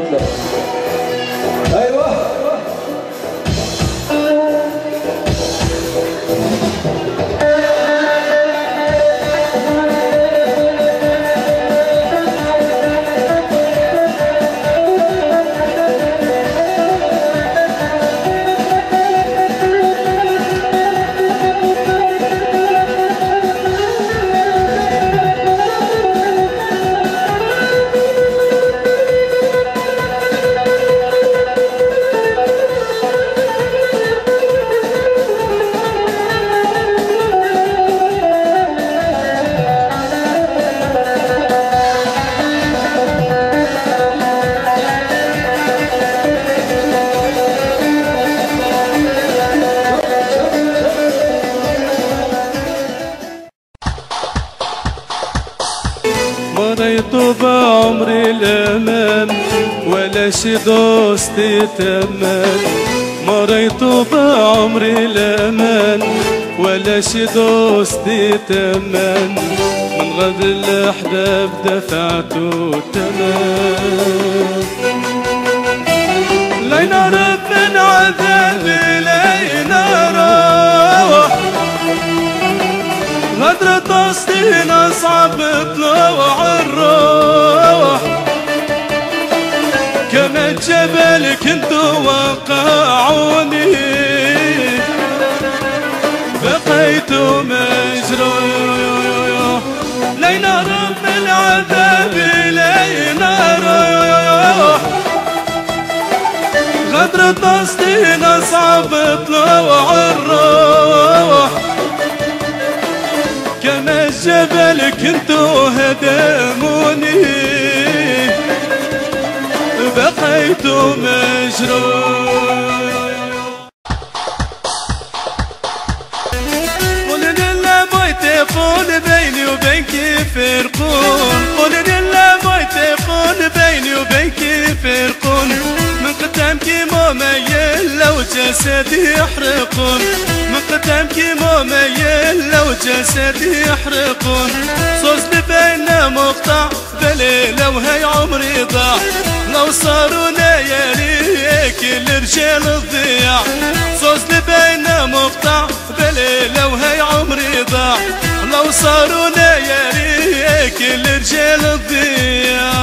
Hitler. Eyvah! مريت بعمري الأمام ولا شي دوستي تمام مريت بعمري الأمان ولا شي دوستي تمام من غد الأحباب دفعته تمام لين رب من عذابي لين تصدين أصعب طلوع الروح. كما الجبل كنت وقعوني. بقيت مجروح. لين رب العذاب لين روح غدر تصدين أصعب طلوع الروح. كما الجبل كنتوا هدموني. بقيت مجروح. قول لله بغيت يقول بيني وبينك يفرقون قول لله بغيت يقول بيني وبينك يفرقون من قدامك لو جسدي يحرقون من قدامك مو ميل لو جسدي يحرقون صوص بيننا مقطع بليلة وهي عمري ضاع. لو صاروا ليالي كل رجال الضياع. صوص بيننا مقطع بليلة وهي عمري ضاع. لو صاروا ليالي كل رجال الضياع.